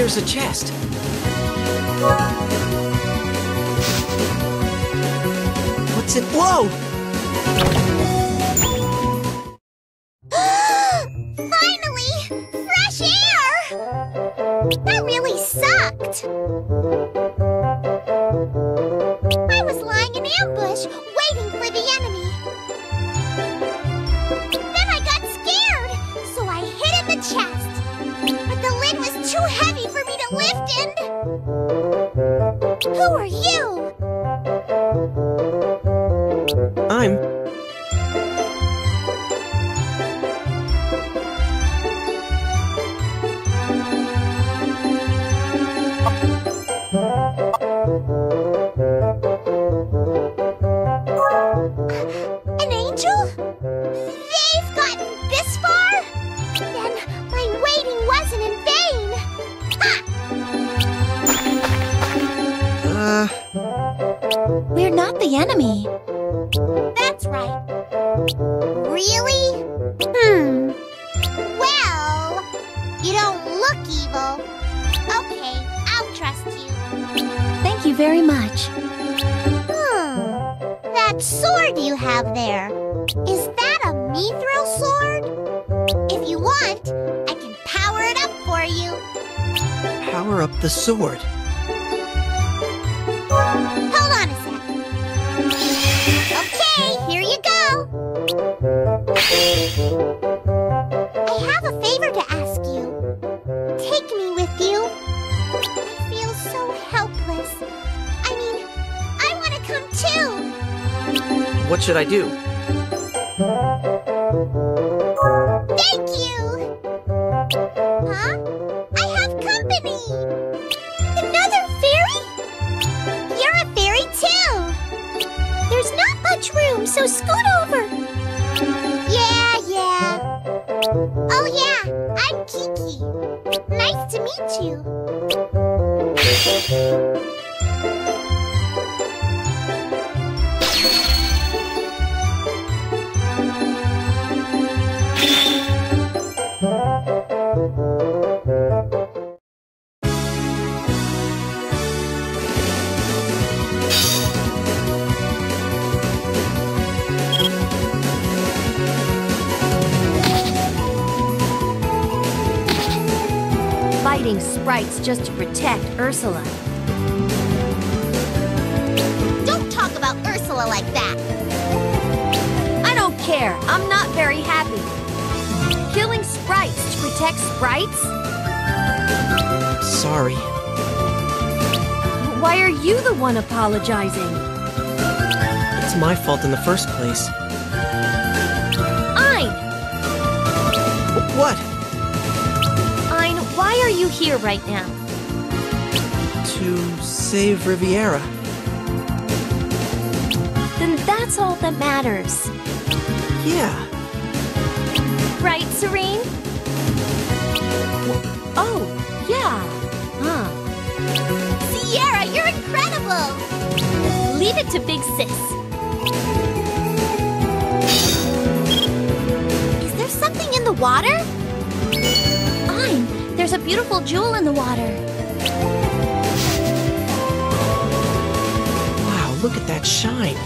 There's a chest. What's it? Whoa! Finally! Fresh air! That really sucked. What should I do? Thank you. Huh? I have company. Another fairy? You're a fairy too. There's not much room, so scoot over. Yeah, yeah. Oh yeah, I'm Kiki. Nice to meet you. Ursula. Don't talk about Ursula like that. I don't care. I'm not very happy. Killing sprites to protect sprites? Sorry. Why are you the one apologizing? It's my fault in the first place. Ein! What? Ein, why are you here right now? Save Riviera. Then that's all that matters. Yeah. Right, Serene? Oh, yeah. Huh. Cierra, you're incredible. Leave it to Big Sis. Is there something in the water? Ein, there's a beautiful jewel in the water. Look at that shine.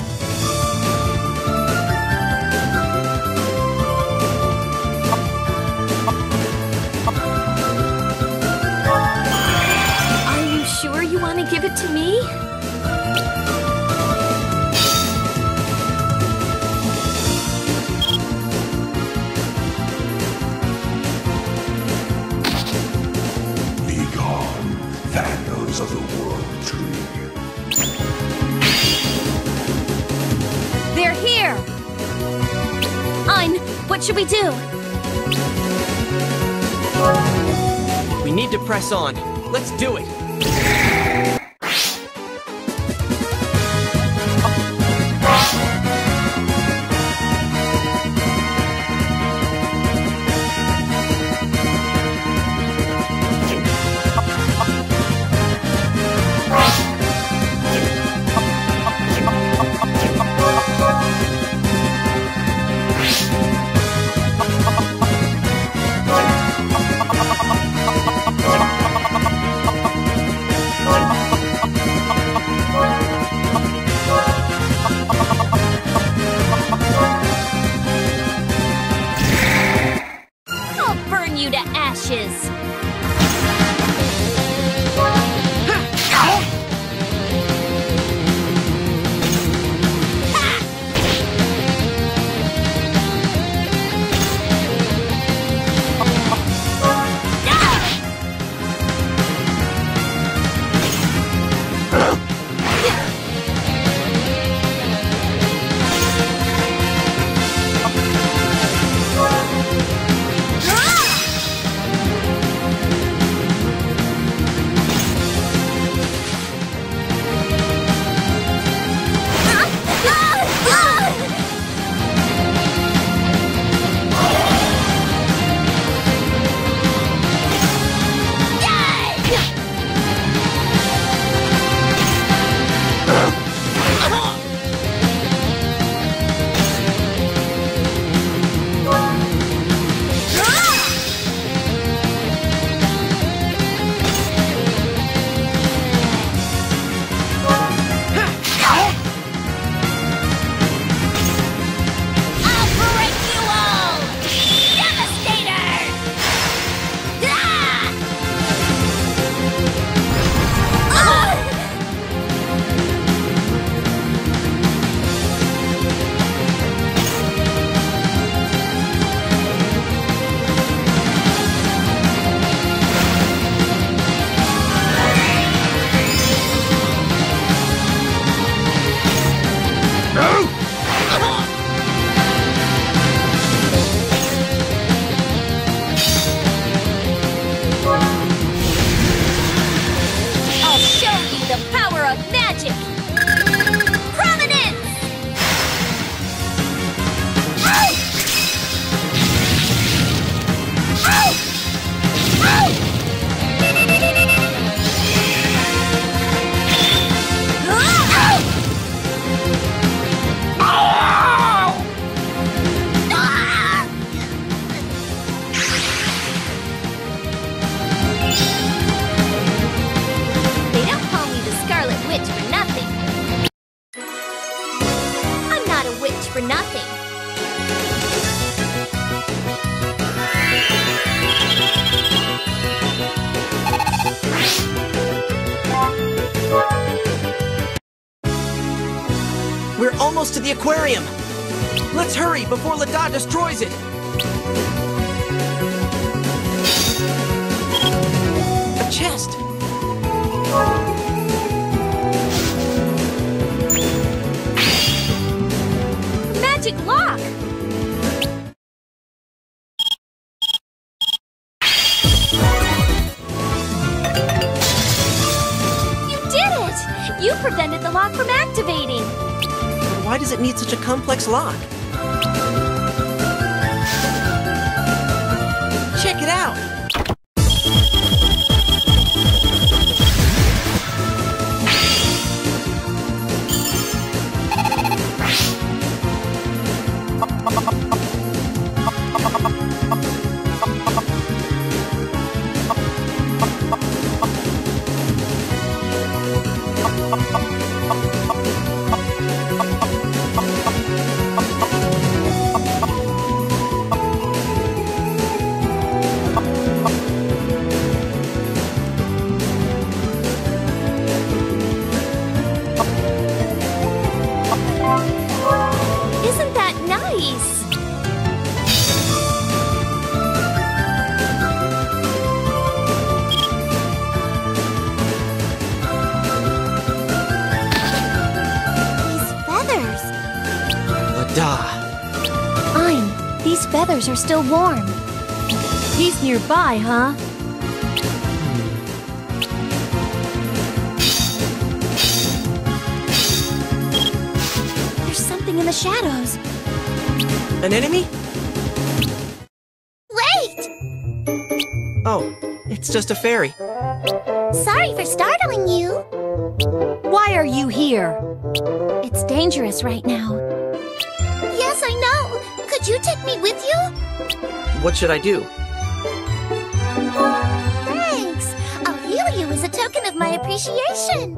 Are you sure you want to give it to me? Be gone, vandals of the world what should we do? We need to press on. Let's do it. Aquarium. Let's hurry before Ledah destroys it. A chest. Magic lock! A Ledah. Fine. These feathers are still warm. He's nearby, huh? There's something in the shadows. An enemy? Wait! Oh, it's just a fairy. Sorry for startling you. Why are you here? It's dangerous right now. Yes, I know. Could you take me with you? What should I do? Thanks. I'll heal you as a token of my appreciation.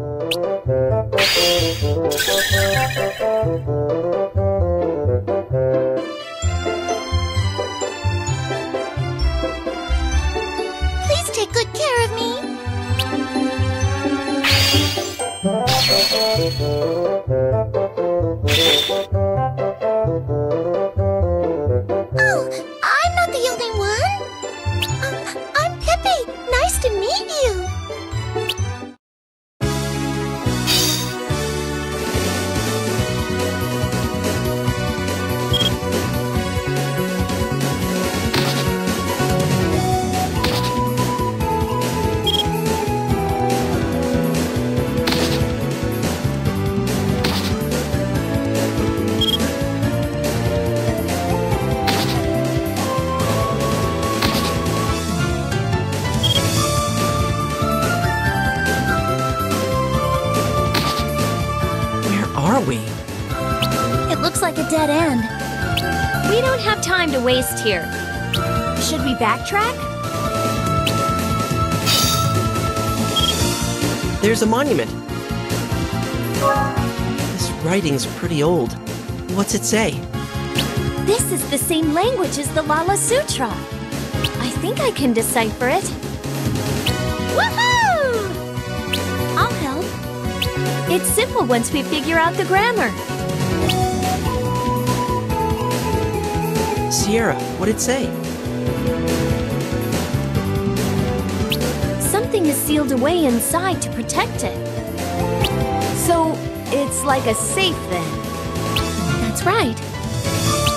Here. Should we backtrack? There's a monument. This writing's pretty old. What's it say? This is the same language as the Lala Sutra. I think I can decipher it. Woohoo! I'll help. It's simple once we figure out the grammar. Cierra, what'd it say? Something is sealed away inside to protect it. So, it's like a safe then? That's right.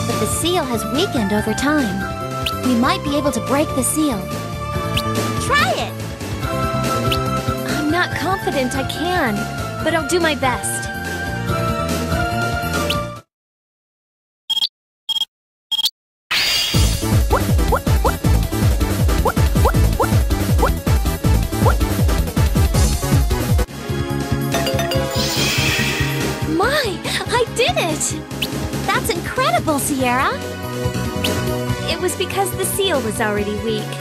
But the seal has weakened over time. We might be able to break the seal. Try it! I'm not confident I can, but I'll do my best. Already weak.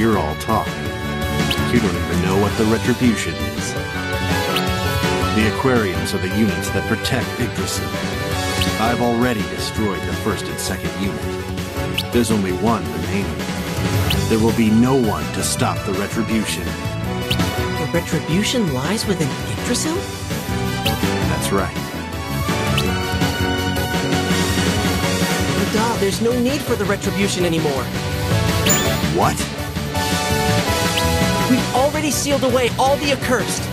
You're all talk. You don't even know what the retribution is. The aquariums are the units that protect Yggdrasil. I've already destroyed the first and second unit. There's only one remaining. There will be no one to stop the retribution. The retribution lies within Yggdrasil? That's right. There's no need for the retribution anymore. What? We've already sealed away all the accursed.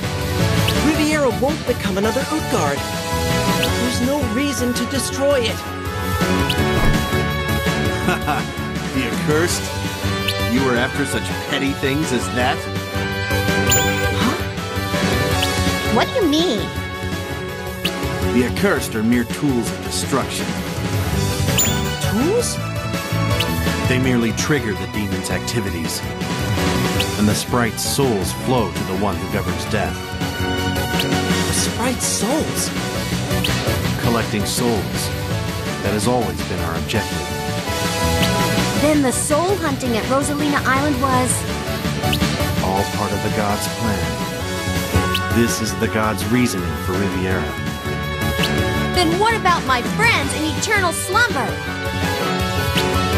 Riviera won't become another Utgard. There's no reason to destroy it. The accursed? You were after such petty things as that? Huh? What do you mean? The accursed are mere tools of destruction. Tools? They merely trigger the demon's activities. And the sprite's souls flow to the one who governs death. The sprite's souls. Collecting souls. That has always been our objective. Then the soul hunting at Rosalina Island was. All part of the god's plan. This is the god's reasoning for Riviera. Then what about my friends in eternal slumber?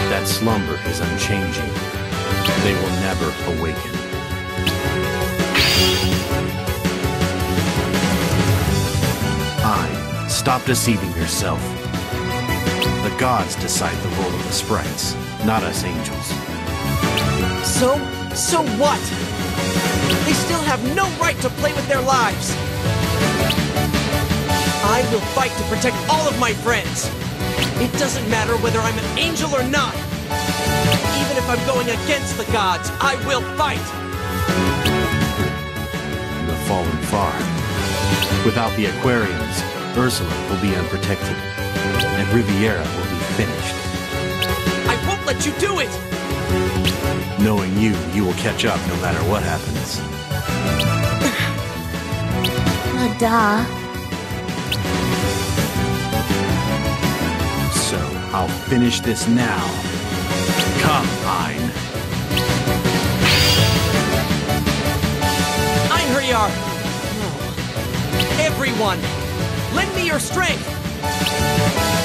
That slumber is unchanging. They will never awaken. I stop deceiving yourself. The gods decide the role of the sprites, not us angels. So, so what? They still have no right to play with their lives. I will fight to protect all of my friends. It doesn't matter whether I'm an angel or not. Even if I'm going against the gods, I will fight! You have fallen far. Without the aquariums, Ursula will be unprotected, and Riviera will be finished. I won't let you do it! Knowing you, you will catch up no matter what happens. Ada. So, I'll finish this now. Come, Ein. Einherjar! Everyone! Lend me your strength!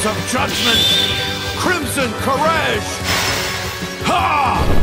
Flames of judgment! Crimson Courage! Ha!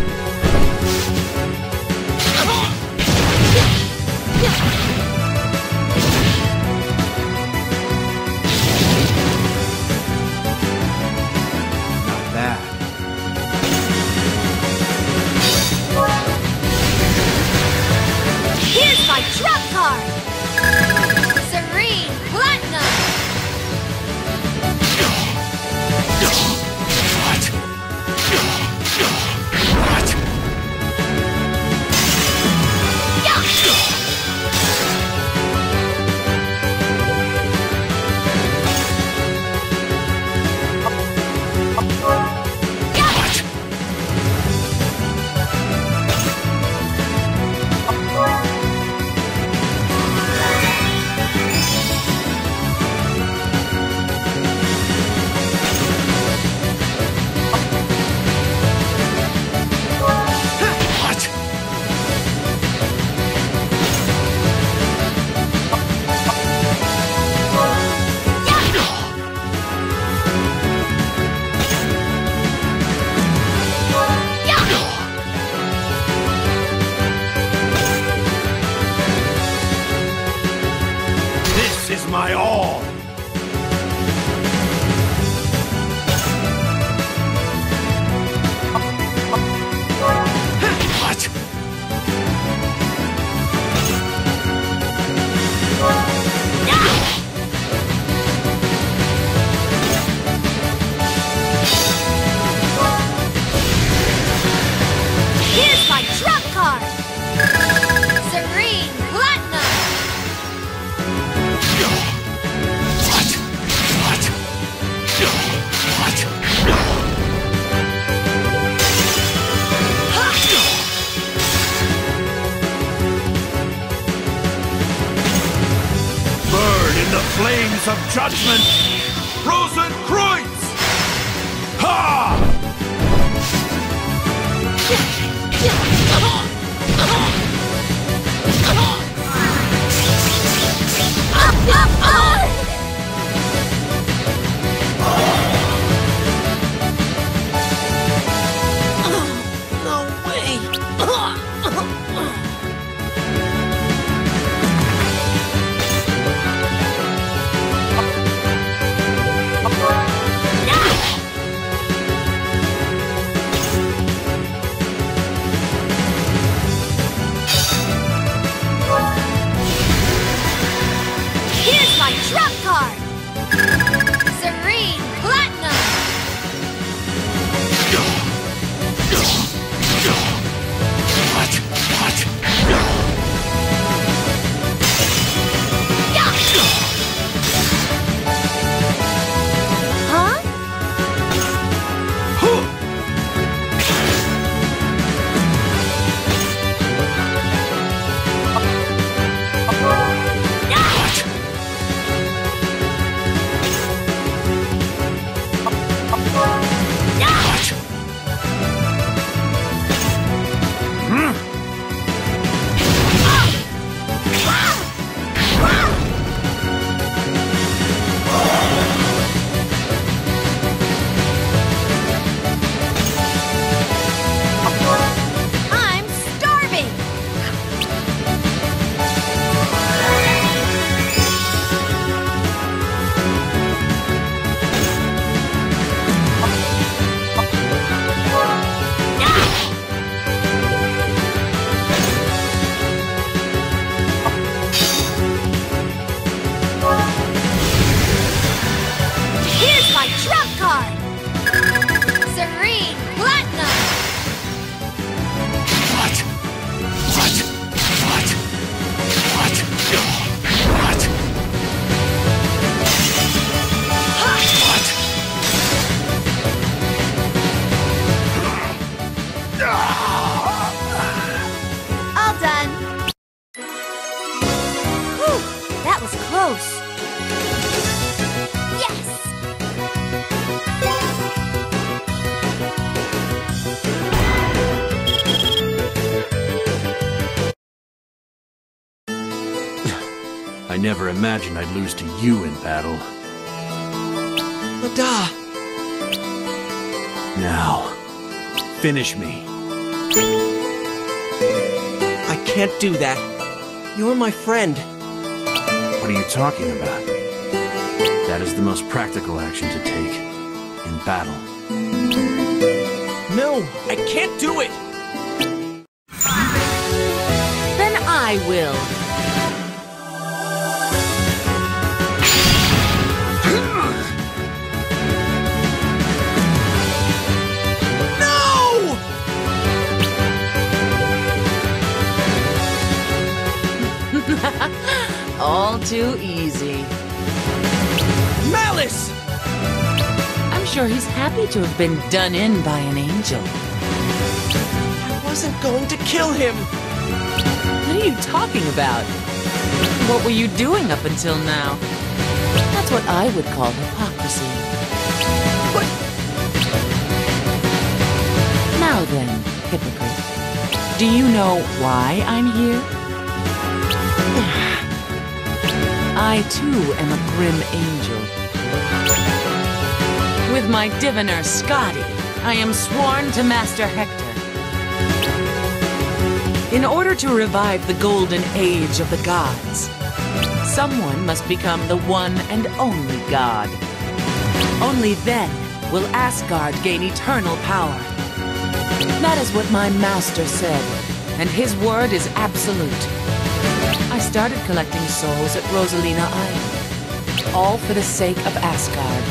Goddess never imagined I'd lose to you in battle. Ledah! Uh, now, finish me. I can't do that. You're my friend. What are you talking about? That is the most practical action to take in battle. No, I can't do it! Then I will. All too easy. Malice! I'm sure he's happy to have been done in by an angel. I wasn't going to kill him! What are you talking about? What were you doing up until now? That's what I would call hypocrisy. But Now then, hypocrite, do you know why I'm here? I too am a grim angel. With my diviner Scotty, I am sworn to Master Hector. In order to revive the golden age of the gods, someone must become the one and only god. Only then will Asgard gain eternal power. That is what my master said, and his word is absolute. I started collecting souls at Rosalina Island, all for the sake of Asgard.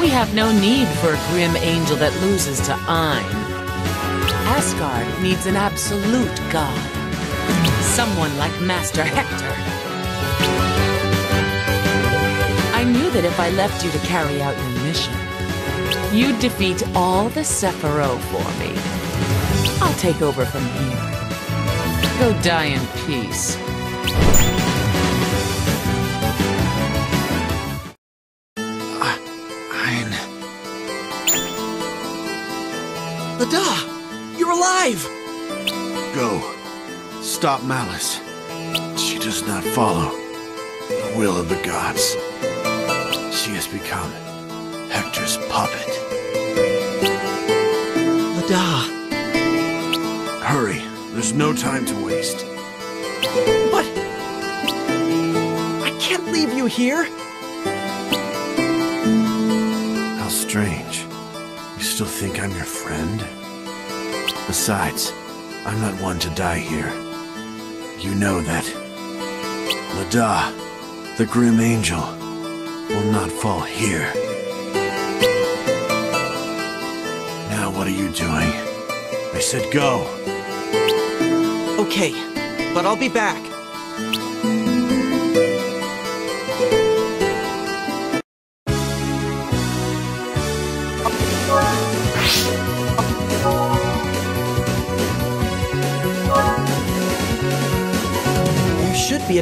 We have no need for a grim angel that loses to Ein. Asgard needs an absolute god. Someone like Master Hector. I knew that if I left you to carry out your mission, you'd defeat all the Sephiroth for me. I'll take over from here. Go die in peace. Stop Malice. She does not follow the will of the gods. She has become Hector's puppet. Ledah, Hurry. There's no time to waste. but... I can't leave you here! How strange. You still think I'm your friend? Besides, I'm not one to die here. You know that. Ledah, the Grim Angel, will not fall here. Now what are you doing? I said go. Okay, but I'll be back.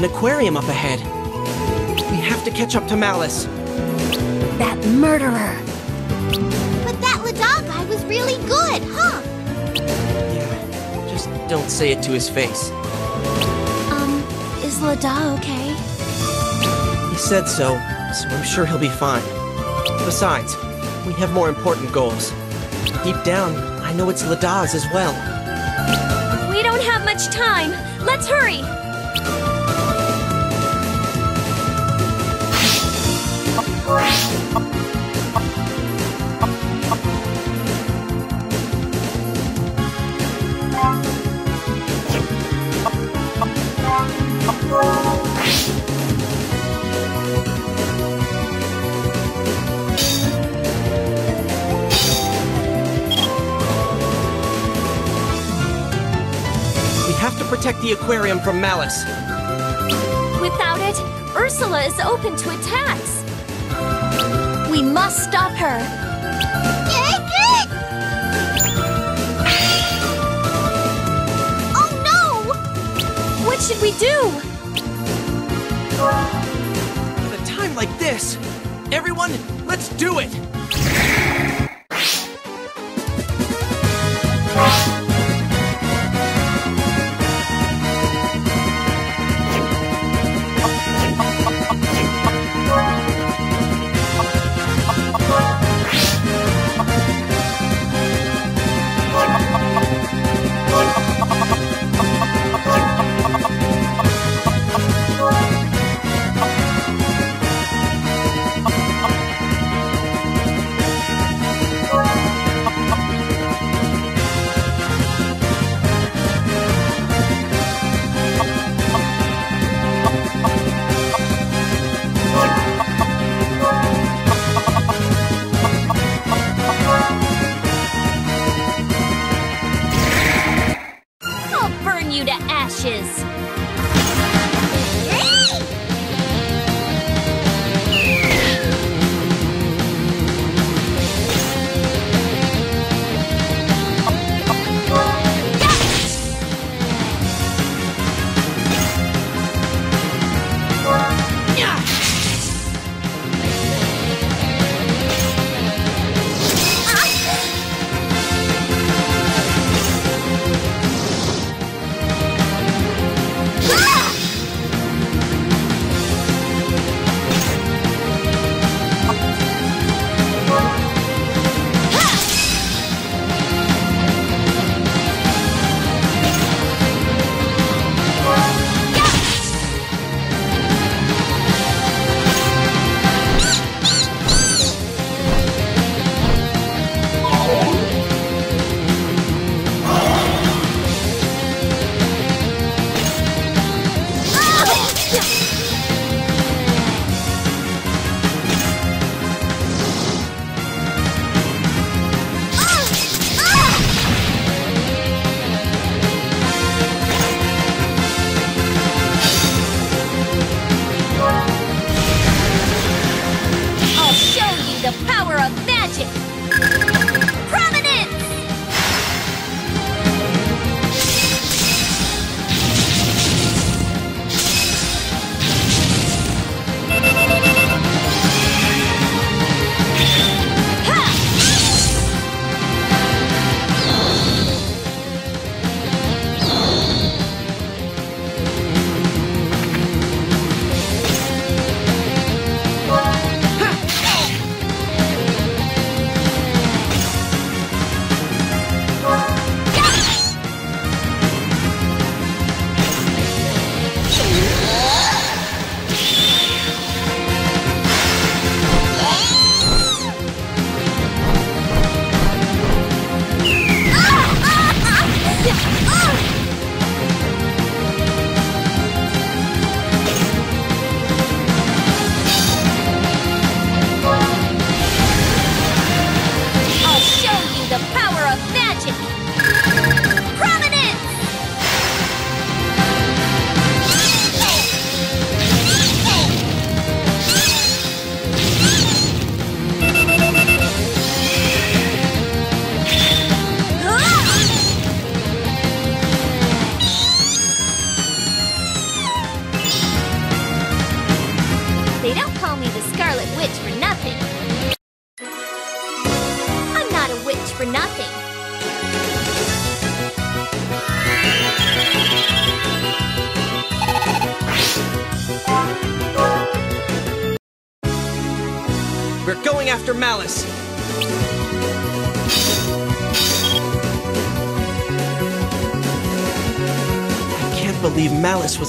An aquarium up ahead. We have to catch up to Malice. That murderer. But that Ledah guy was really good, huh? Yeah, just don't say it to his face. Um, is Ledah okay? He said so, so I'm sure he'll be fine. Besides, we have more important goals. Deep down, I know it's Ledah's as well. We don't have much time. Let's hurry. Protect the aquarium from Malice. Without it, Ursula is open to attacks. We must stop her. Take it! Oh no! What should we do? At a time like this, everyone, let's do it!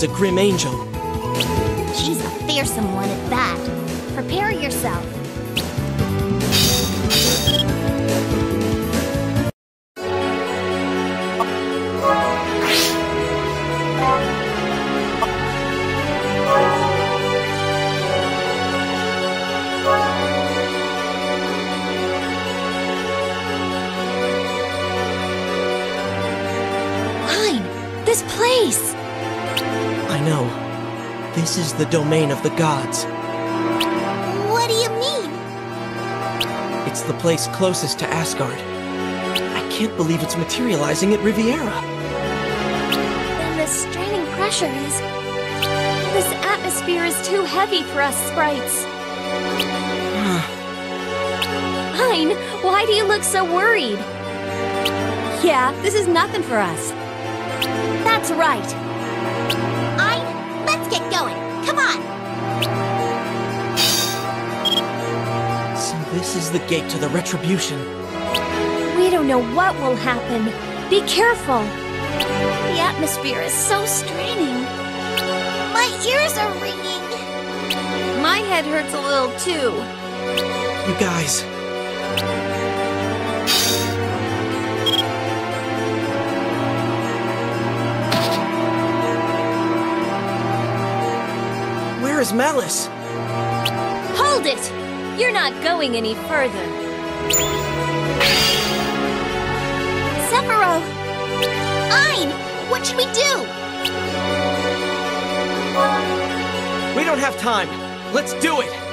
A grim angel. The domain of the gods. What do you mean? It's the place closest to Asgard. I can't believe it's materializing at Riviera. Then the straining pressure is. This atmosphere is too heavy for us sprites. Ein, why do you look so worried? Yeah, this is nothing for us. That's right. This is the gate to the Retribution. We don't know what will happen. Be careful. The atmosphere is so straining. My ears are ringing. My head hurts a little too. You guys. Where is Malice? Hold it! You're not going any further. Sephiroth! Ein! What should we do? We don't have time. Let's do it!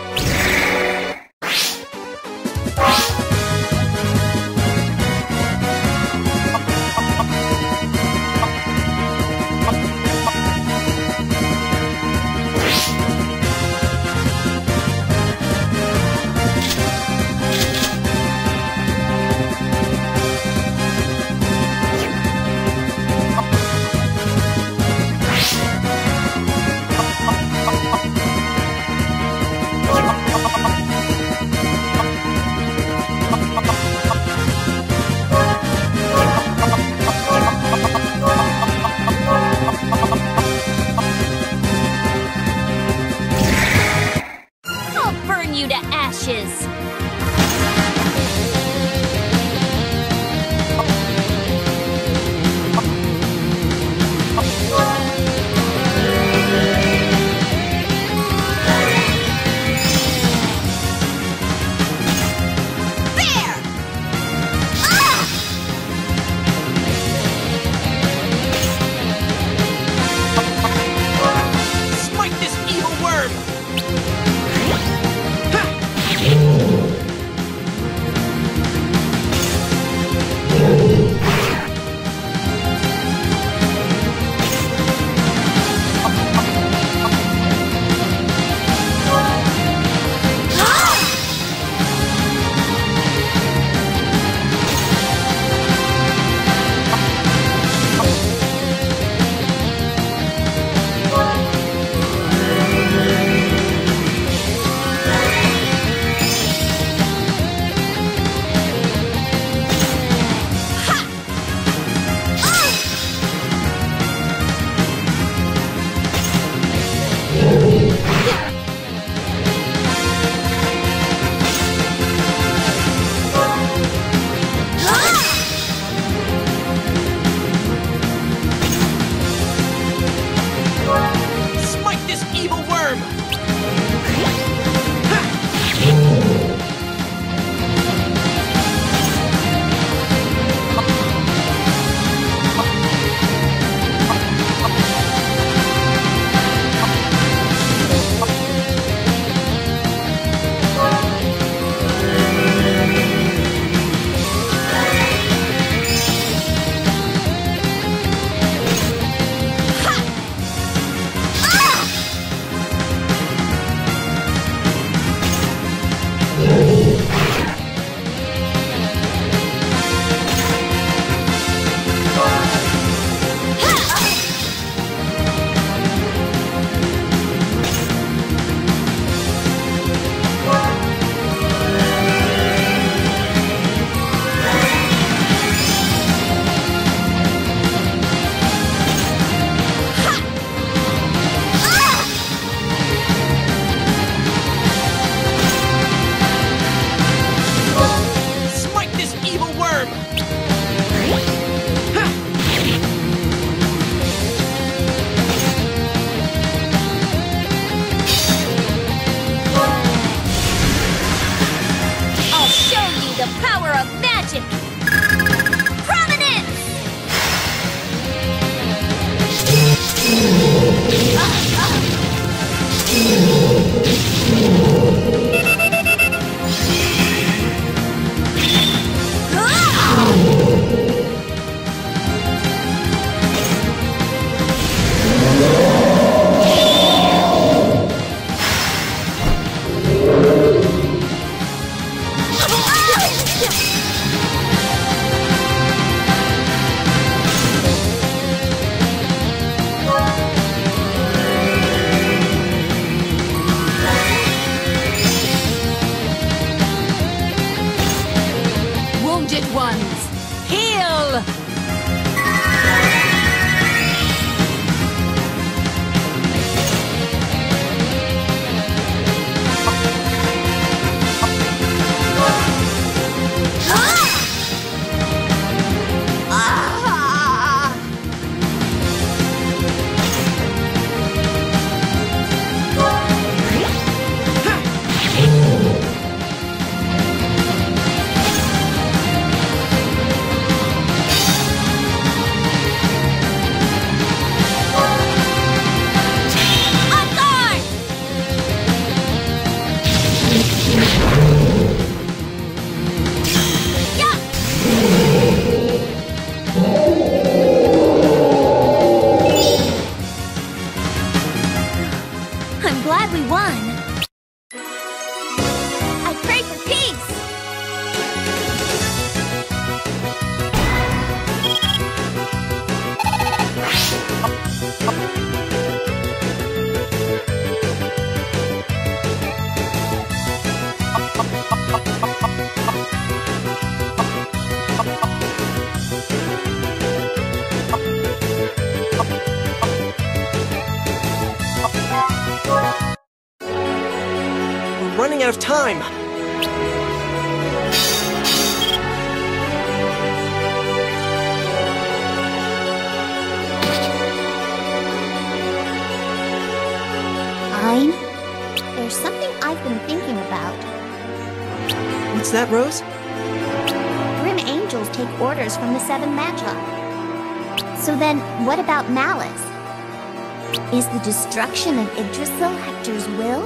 Is the destruction of Yggdrasil Hector's will?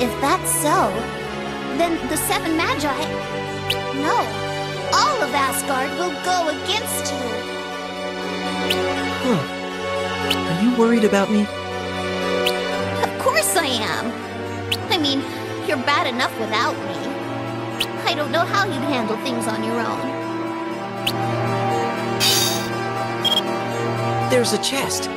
If that's so, then the Seven Magi... No, all of Asgard will go against you. Huh. Are you worried about me? Of course I am. I mean, you're bad enough without me. I don't know how you'd handle things on your own. There's a chest.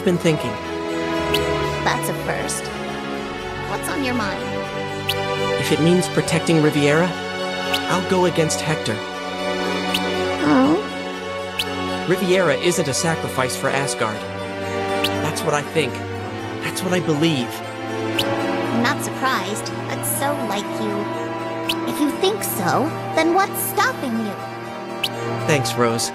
I've been thinking. That's a first. What's on your mind? If it means protecting Riviera, I'll go against Hector. Oh? Riviera isn't a sacrifice for Asgard. That's what I think. That's what I believe. I'm not surprised. That's so like you. If you think so, then what's stopping you? Thanks, Rose.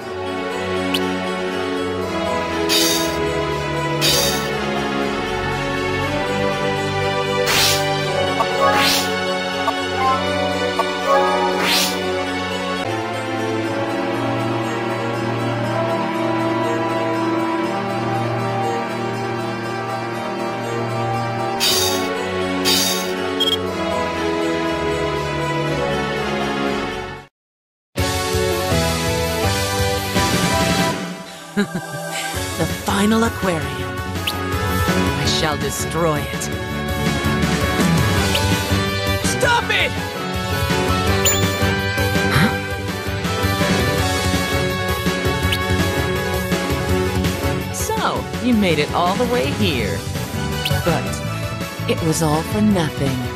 Final aquarium. I shall destroy it. Stop it! So, you made it all the way here. But it was all for nothing.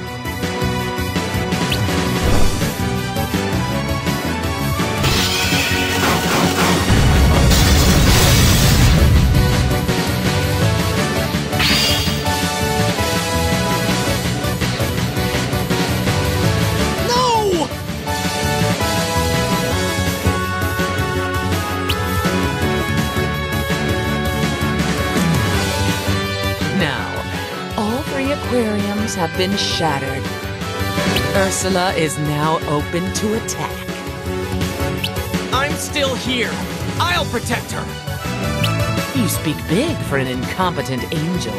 Have been shattered. Ursula is now open to attack. I'm still here. I'll protect her. You speak big for an incompetent angel.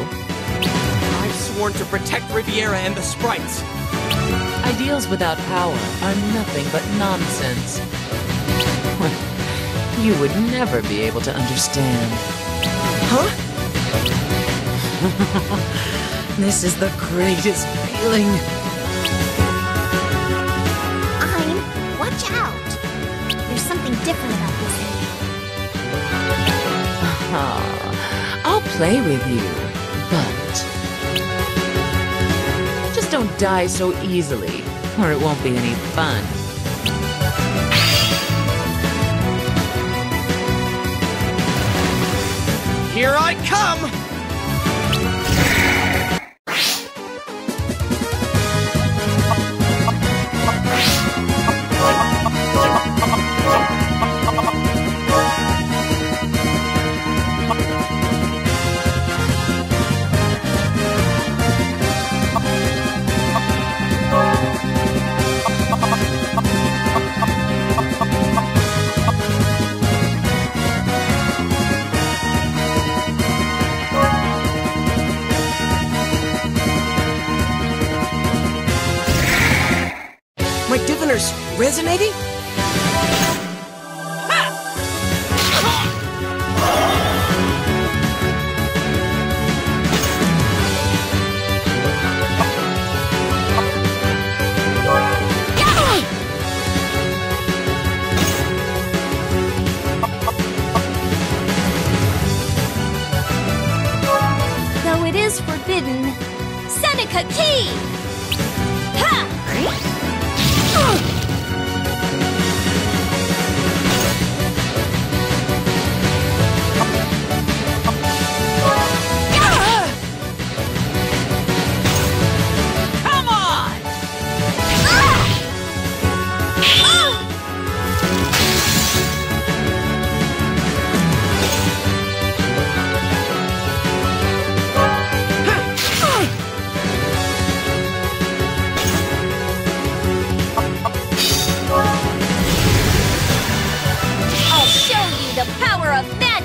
I've sworn to protect Riviera and the sprites. Ideals without power are nothing but nonsense. You would never be able to understand. Huh? This is the greatest feeling. I'm. Watch out! There's something different about this uh-huh. I'll play with you, but... Just don't die so easily, or it won't be any fun. Here I come!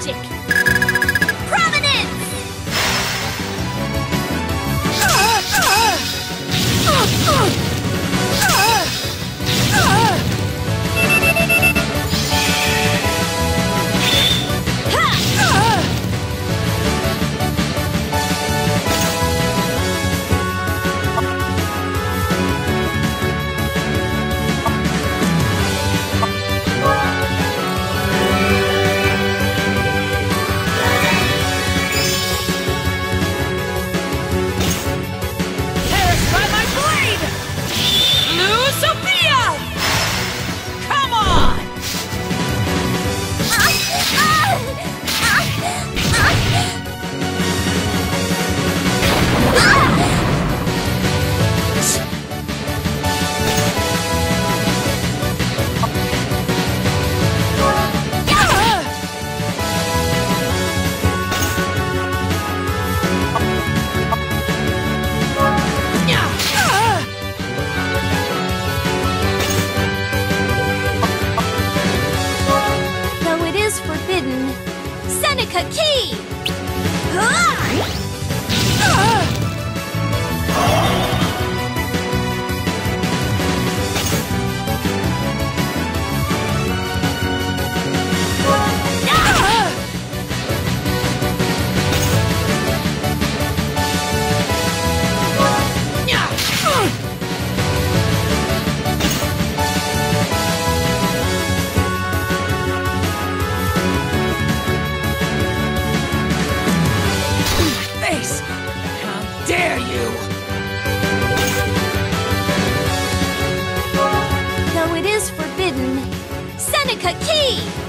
Magic! Key!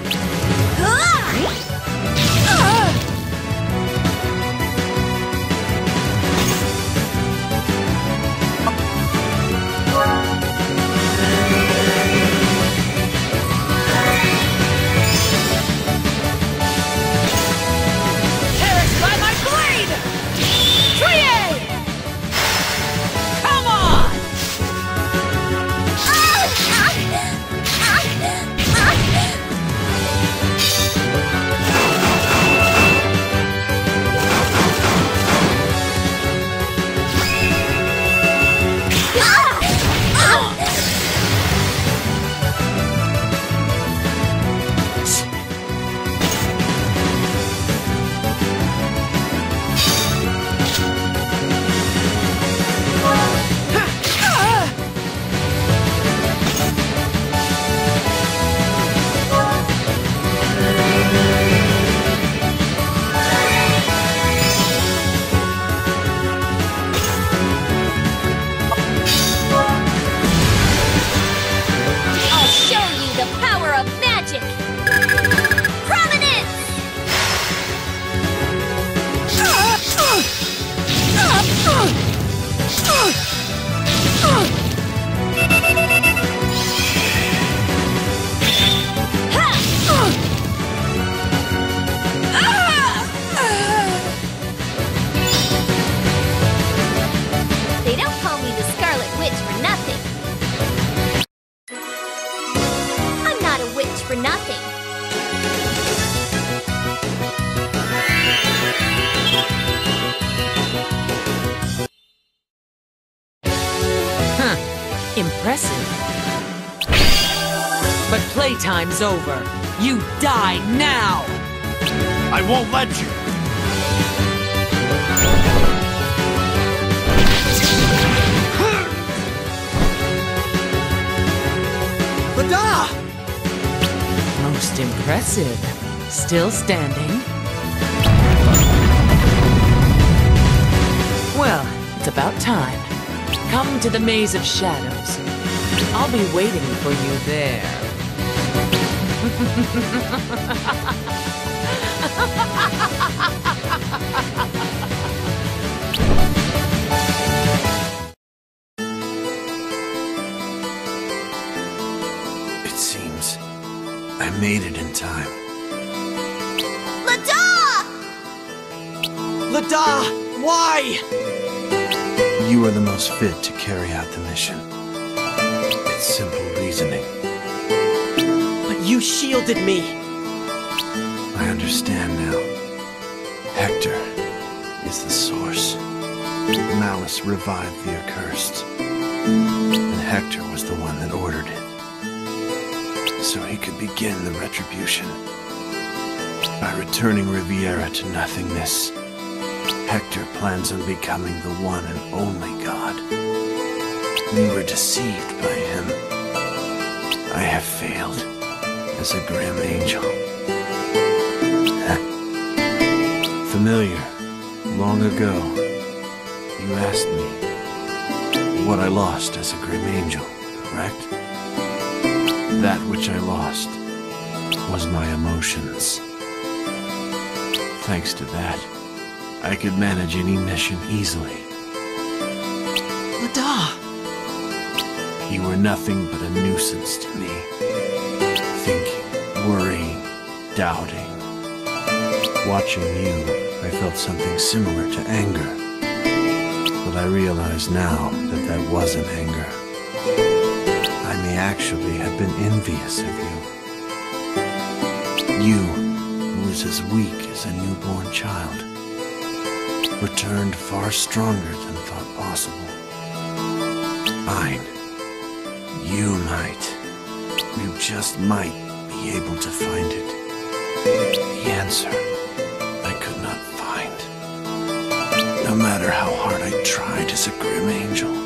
For nothing. Impressive. But playtime's over. You die now! I won't let you! Ledah! Most impressive. Still standing. Well, it's about time. Come to the Maze of Shadows. I'll be waiting for you there. I made it in time. Ledah! Ledah! Why? You are the most fit to carry out the mission. It's simple reasoning. But you shielded me. I understand now. Hector is the source. Malice revived the accursed. And Hector was the one that ordered it. So he could begin the retribution. By returning Riviera to nothingness, Hector plans on becoming the one and only god. We were deceived by him. I have failed as a grim angel. Familiar, long ago, you asked me what I lost as a grim angel, correct? That which I lost was my emotions. Thanks to that, I could manage any mission easily. Ledah! You were nothing but a nuisance to me. Thinking, worrying, doubting. Watching you, I felt something similar to anger. But I realize now that that wasn't anger. Actually have been envious of you. You, who was as weak as a newborn child, returned far stronger than thought possible. Fine. You might. You just might be able to find it. The answer I could not find. No matter how hard I tried as a grim angel.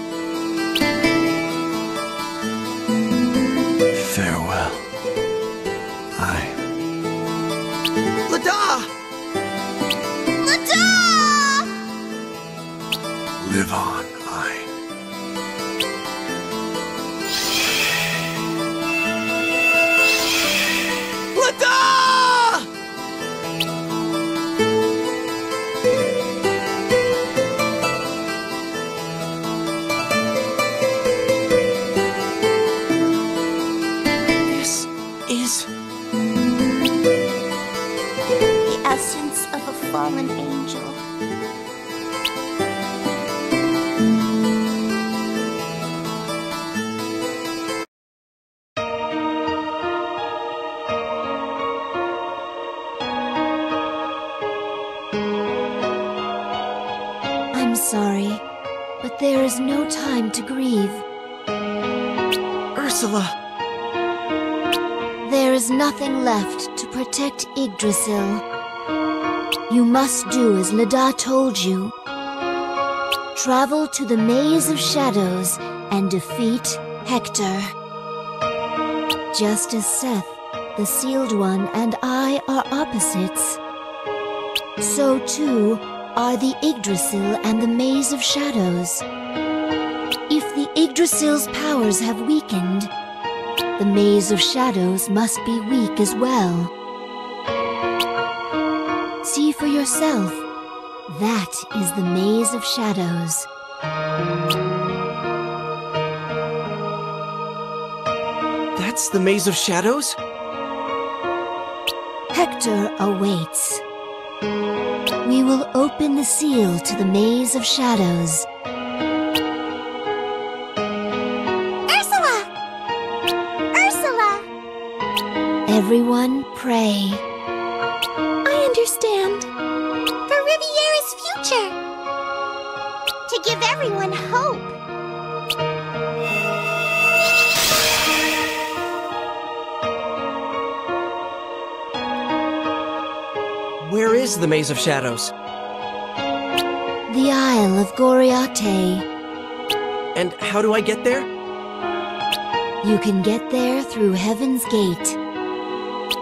I'm sorry, but there is no time to grieve. Ursula. There is nothing left to protect Yggdrasil. You must do as Ledah told you. Travel to the Maze of Shadows and defeat Hector. Just as Seth, the Sealed One, and I are opposites, so too are the Yggdrasil and the Maze of Shadows. If the Yggdrasil's powers have weakened, the Maze of Shadows must be weak as well. See for yourself. That is the Maze of Shadows. That's the Maze of Shadows? Hector awaits. We will open the seal to the Maze of Shadows. Ursula! Ursula! Everyone pray. I understand. For Riviera's future. To give everyone hope. Where is the Maze of Shadows? The Isle of Goriate. And how do I get there? You can get there through Heaven's Gate.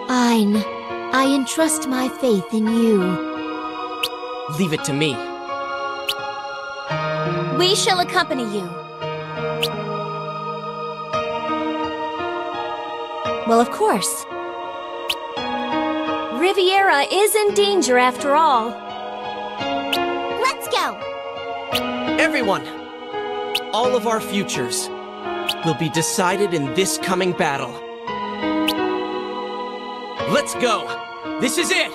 Ein, I entrust my faith in you. Leave it to me. We shall accompany you. Well, of course. Riviera is in danger after all. Everyone! All of our futures will be decided in this coming battle. Let's go! This is it!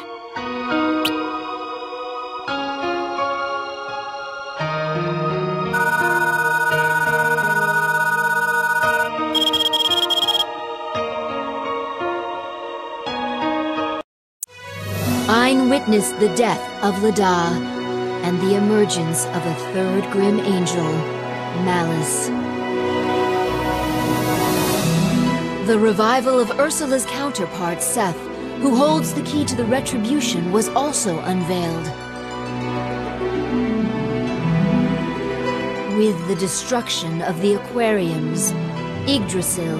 Ein witnessed the death of Ledah and the emergence of a third grim angel, Malice. The revival of Ursula's counterpart, Seth, who holds the key to the Retribution, was also unveiled. With the destruction of the aquariums, Yggdrasil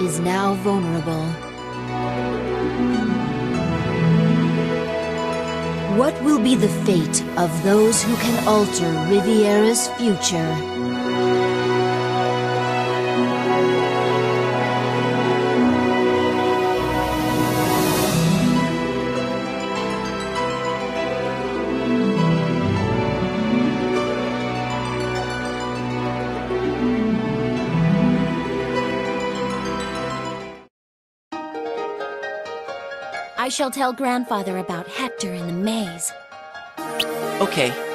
is now vulnerable. What will be the fate of those who can alter Riviera's future? I shall tell Grandfather about Hector in the maze. Okay,